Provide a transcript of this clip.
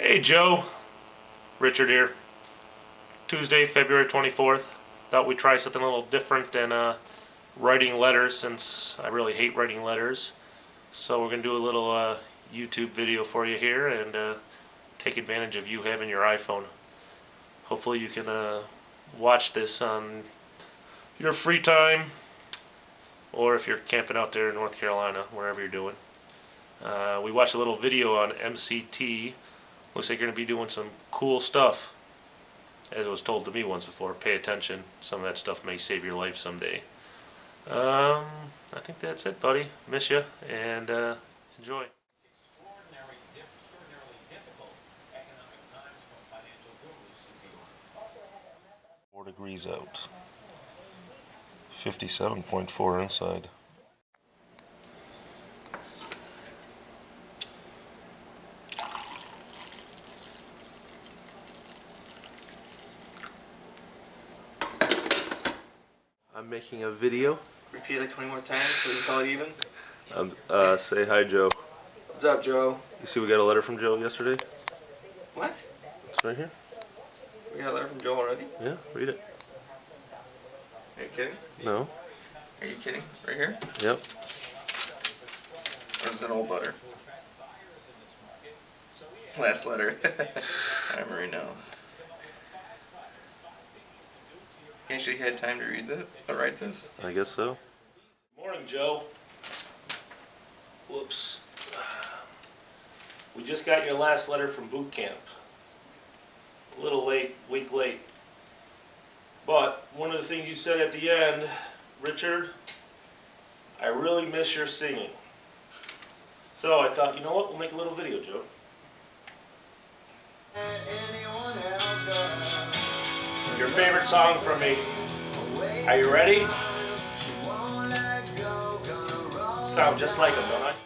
Hey Joe, Richard here. Tuesday, February 24th. Thought we'd try something a little different than uh, writing letters since I really hate writing letters. So we're going to do a little uh, YouTube video for you here and uh, take advantage of you having your iPhone. Hopefully you can uh, watch this on your free time or if you're camping out there in North Carolina, wherever you're doing. Uh, we watched a little video on MCT Looks like you're going to be doing some cool stuff. As was told to me once before, pay attention. Some of that stuff may save your life someday. Um, I think that's it, buddy. Miss you, and uh, enjoy. Four degrees out. 57.4 inside. I'm making a video. Repeat like 20 more times so we can call it even. Um, uh, say hi, Joe. What's up, Joe? You see, we got a letter from Joe yesterday. What? It's right here. We got a letter from Joe already? Yeah, read it. Are you kidding? No. Are you kidding? Right here? Yep. Or is that old letter? Last letter. I remember now. You actually had time to read that or write this? I guess so. Morning, Joe. Whoops. We just got your last letter from boot camp. A little late, week late. But one of the things you said at the end, Richard, I really miss your singing. So I thought, you know what, we'll make a little video, Joe. Your favorite song from me. Are you ready? Sound just like him, don't I?